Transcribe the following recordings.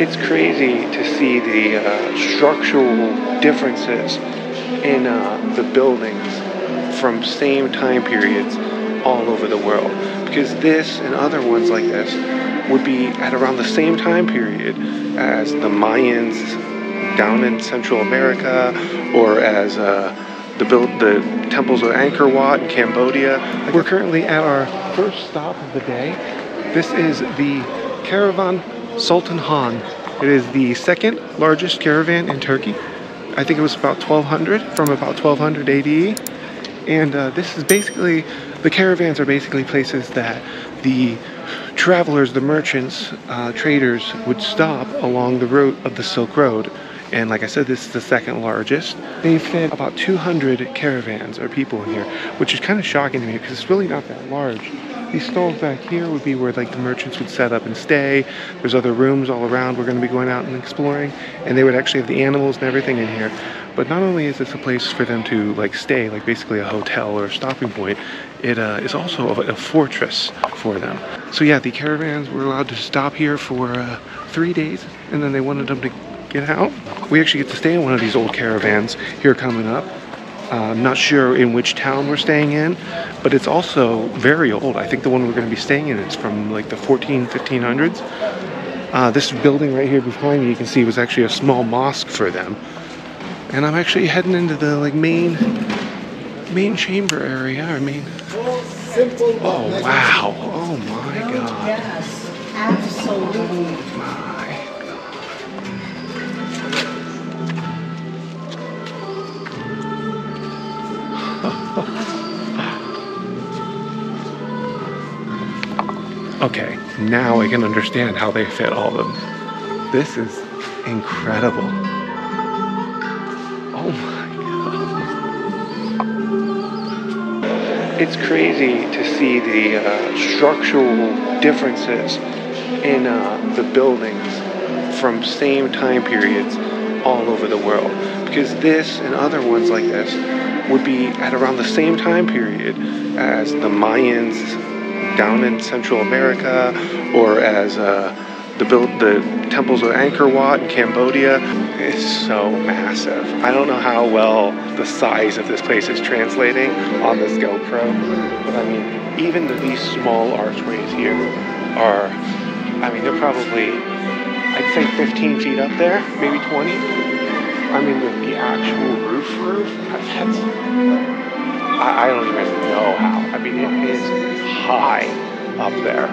It's crazy to see the uh, structural differences in uh, the buildings from same time periods all over the world. Because this and other ones like this would be at around the same time period as the Mayans down in Central America or as uh, the, build, the temples of Angkor Wat in Cambodia. We're currently at our first stop of the day. This is the Caravan Sultan Han. It is the second largest caravan in Turkey. I think it was about 1200 from about 1200 AD. And uh, this is basically, the caravans are basically places that the travelers, the merchants, uh, traders would stop along the route of the Silk Road. And like I said, this is the second largest. They fit about 200 caravans or people in here, which is kind of shocking to me because it's really not that large. These stalls back here would be where like the merchants would set up and stay. There's other rooms all around. We're going to be going out and exploring, and they would actually have the animals and everything in here. But not only is this a place for them to like stay, like basically a hotel or a stopping point, it uh, is also a, a, fortress for them. So yeah, the caravans were allowed to stop here for uh, three days, and then they wanted them to get out. We actually get to stay in one of these old caravans here coming up. Uh, I'm not sure in which town we're staying in, but it's also very old. I think the one we're going to be staying in is from like the 14, 1500s. Uh, this building right here behind me, you can see, was actually a small mosque for them. And I'm actually heading into the like main, main chamber area. I mean, oh wow, oh my god. Yes, absolutely. Okay, now I can understand how they fit all of them. This is incredible. Oh my god. It's crazy to see the uh, structural differences in uh, the buildings from same time periods all over the world. Because this and other ones like this would be at around the same time period as the Mayans down in Central America or as uh, the build the temples of Angkor Wat in Cambodia is so massive. I don't know how well the size of this place is translating on this GoPro, but I mean, even the, these small archways here are, I mean, they're probably, I'd say 15 feet up there, maybe 20. I mean, with the actual roof roof, that's, I, I don't even know how. I mean, it is high up there.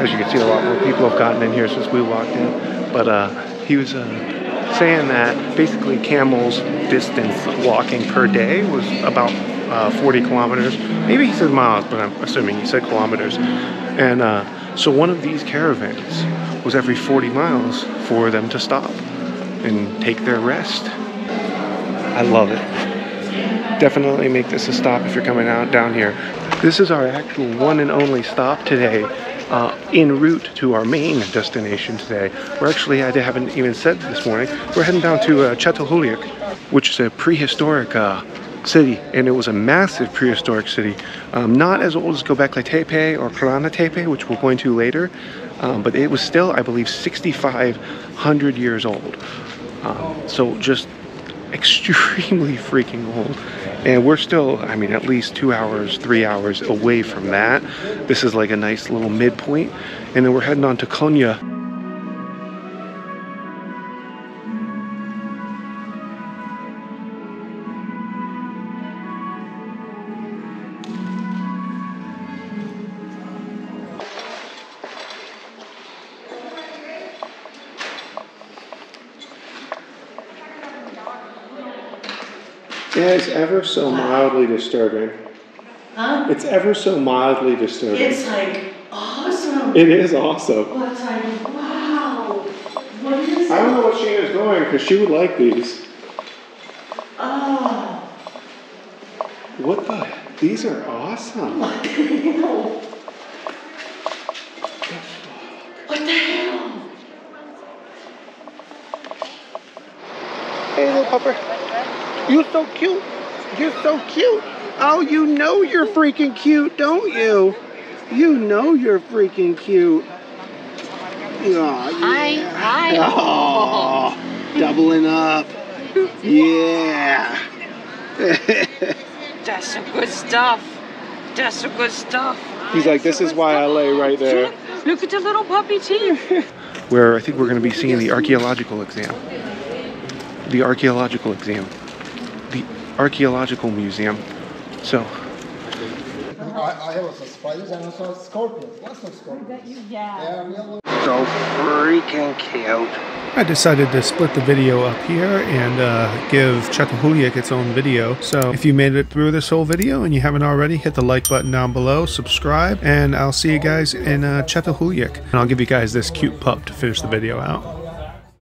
As you can see, a lot more people have gotten in here since we walked in. But uh, he was uh, saying that basically camels' distance walking per day was about uh, 40 kilometers. Maybe he said miles, but I'm assuming he said kilometers. And uh, so one of these caravans was every 40 miles for them to stop and take their rest. I love it. Definitely make this a stop if you're coming out down here. This is our actual one and only stop today uh, en route to our main destination today. We're actually, I haven't even said this morning, we're heading down to uh, Çatalhöyük, which is a prehistoric uh, city, and it was a massive prehistoric city. Um, not as old as Göbekli Tepe or Pirana Tepe, which we're going to later, um, but it was still, I believe, 6,500 years old. Um, so just extremely freaking old. And we're still, I mean, at least two hours, three hours away from that. This is like a nice little midpoint. And then we're heading on to Konya. Yeah, it's ever so mildly disturbing. Huh? It's ever so mildly disturbing. It's like awesome. It is awesome. It's like, wow. What is I don't it? know what Sheena's doing because she would like these. Oh, What the? These are awesome. what the hell? What the hell? Hey, little pupper. You're so cute. You're so cute. Oh, you know you're freaking cute, don't you? You know you're freaking cute. Hi, hi. Oh, doubling up. Yeah. That's some good stuff. That's some good stuff. He's like, this is why I lay right there. Look at the little puppy teeth. Where I think we're going to be seeing the archaeological exam. The archaeological exam. The archaeological museum. So, I, I have also spiders and also scorpions. Lots of scorpions. Yeah. So freaking cute. I decided to split the video up here and uh, give Çatalhöyük its own video. So if you made it through this whole video and you haven't already, hit the like button down below, subscribe, and I'll see you guys in uh, Çatalhöyük. And I'll give you guys this cute pup to finish the video out.